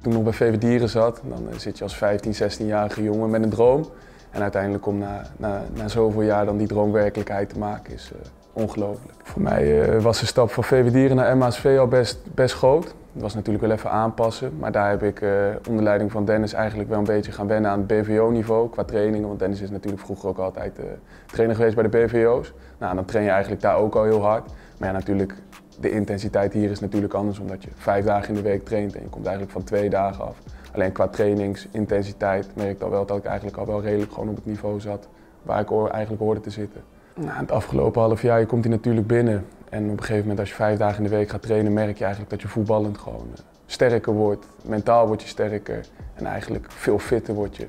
Toen nog bij VV Dieren zat, dan eh, zit je als 15, 16-jarige jongen met een droom. En uiteindelijk om na, na, na zoveel jaar dan die droom werkelijkheid te maken is uh, ongelooflijk. Voor mij uh, was de stap van VV Dieren naar MASV al best, best groot. Het was natuurlijk wel even aanpassen, maar daar heb ik onder leiding van Dennis eigenlijk wel een beetje gaan wennen aan het BVO-niveau qua trainingen. Want Dennis is natuurlijk vroeger ook altijd trainer geweest bij de BVO's. Nou, dan train je eigenlijk daar ook al heel hard. Maar ja, natuurlijk de intensiteit hier is natuurlijk anders, omdat je vijf dagen in de week traint en je komt eigenlijk van twee dagen af. Alleen qua trainingsintensiteit merk ik al wel dat ik eigenlijk al wel redelijk gewoon op het niveau zat waar ik eigenlijk hoorde te zitten. Nou, het afgelopen half jaar je komt hij natuurlijk binnen en op een gegeven moment als je vijf dagen in de week gaat trainen merk je eigenlijk dat je voetballend gewoon eh, sterker wordt. Mentaal word je sterker en eigenlijk veel fitter word je.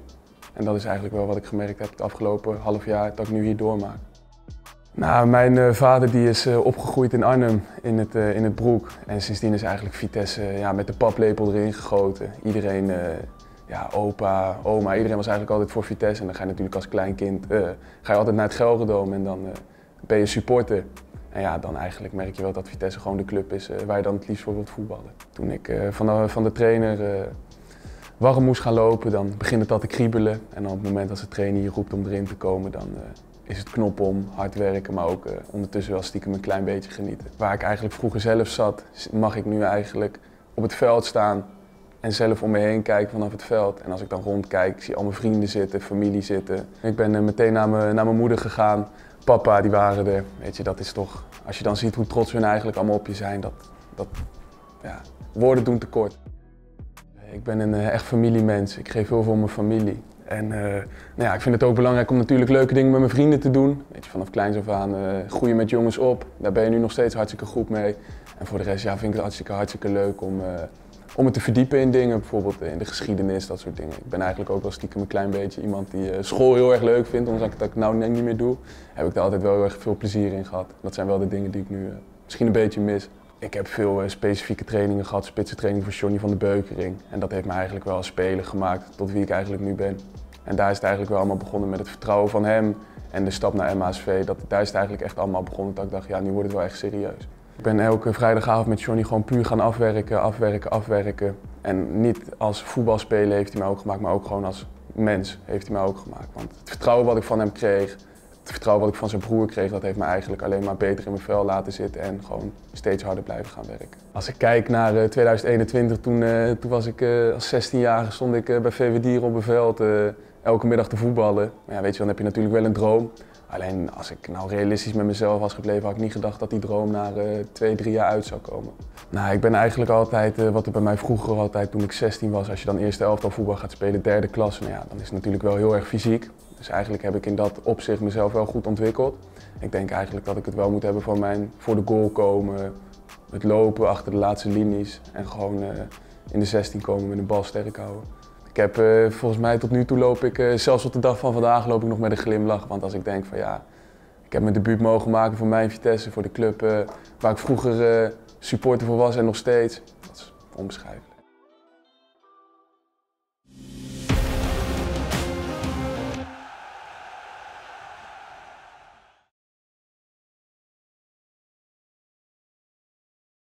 En dat is eigenlijk wel wat ik gemerkt heb het afgelopen half jaar dat ik nu hier doormaak. Nou, mijn uh, vader die is uh, opgegroeid in Arnhem, in het, uh, in het Broek. En sindsdien is eigenlijk Vitesse ja, met de paplepel erin gegoten. Iedereen, ja, opa, oma, iedereen was eigenlijk altijd voor Vitesse. En dan ga je natuurlijk als klein kind ga je altijd naar het Gelredome en dan ben je supporter. En ja, dan eigenlijk merk je wel dat Vitesse gewoon de club is waar je dan het liefst voor wilt voetballen. Toen ik van, de, van de trainer warm moest gaan lopen, dan begint het al te kriebelen. En dan op het moment dat de trainer je roept om erin te komen, dan is het knop om, hard werken, maar ook uh, ondertussen wel stiekem een klein beetje genieten. Waar ik eigenlijk vroeger zelf zat, mag ik nu eigenlijk op het veld staan en zelf om me heen kijken vanaf het veld. En als ik dan rondkijk, ik zie al mijn vrienden zitten, familie zitten. Ik ben uh, meteen naar, me, naar mijn moeder gegaan. Papa, die waren er. Weet je, dat is toch, als je dan ziet hoe trots hun eigenlijk allemaal op je zijn, dat, dat ja, woorden doen tekort. Ik ben een uh, echt familiemens. Ik geef heel veel om mijn familie. En uh, nou ja, ik vind het ook belangrijk om natuurlijk leuke dingen met mijn vrienden te doen. Weet je, vanaf kleins af aan uh, groeien met jongens op. Daar ben je nu nog steeds hartstikke goed mee. En voor de rest ja, vind ik het hartstikke, hartstikke leuk om, om me te verdiepen in dingen. Bijvoorbeeld in de geschiedenis, dat soort dingen. Ik ben eigenlijk ook wel stiekem een klein beetje iemand die school heel erg leuk vindt. Ondanks dat ik het nou niet meer doe, heb ik daar altijd wel heel erg veel plezier in gehad. Dat zijn wel de dingen die ik nu misschien een beetje mis. Ik heb veel specifieke trainingen gehad, spitsentraining voor Johnny van de Beukering. En dat heeft me eigenlijk wel als speler gemaakt tot wie ik eigenlijk nu ben. En daar is het eigenlijk wel allemaal begonnen met het vertrouwen van hem en de stap naar MASV. Dat, daar is het eigenlijk echt allemaal begonnen dat ik dacht, ja, nu wordt het wel echt serieus. Ik ben elke vrijdagavond met Johnny gewoon puur gaan afwerken, afwerken, afwerken. En niet als voetbalspeler heeft hij mij ook gemaakt, maar ook gewoon als mens heeft hij mij ook gemaakt. Want het vertrouwen wat ik van hem kreeg, het vertrouwen wat ik van zijn broer kreeg, dat heeft me eigenlijk alleen maar beter in mijn vel laten zitten en gewoon steeds harder blijven gaan werken. Als ik kijk naar 2021, eh, toen, uh, toen was ik uh, als 16-jarige stond ik bij VV Dieren op een veld elke middag te voetballen. Maar ja, weet je, dan heb je natuurlijk wel een droom. Alleen als ik nou realistisch met mezelf was gebleven, had ik niet gedacht dat die droom na twee, drie jaar uit zou komen. Nou, ik ben eigenlijk altijd, wat er bij mij vroeger altijd toen ik 16 was, als je dan eerste elftal voetbal gaat spelen, derde klasse, nou ja, dan is het natuurlijk wel heel erg fysiek. Dus eigenlijk heb ik in dat opzicht mezelf wel goed ontwikkeld. Ik denk eigenlijk dat ik het wel moet hebben van mijn voor de goal komen, het lopen achter de laatste linies en gewoon uh, in de 16 komen met een bal sterk houden. Ik heb uh, volgens mij tot nu toe loop ik, uh, zelfs op de dag van vandaag loop ik nog met een glimlach. Want als ik denk van ja, ik heb mijn debuut mogen maken voor mijn Vitesse, voor de club waar ik vroeger supporter voor was en nog steeds. Dat is onbeschrijfelijk.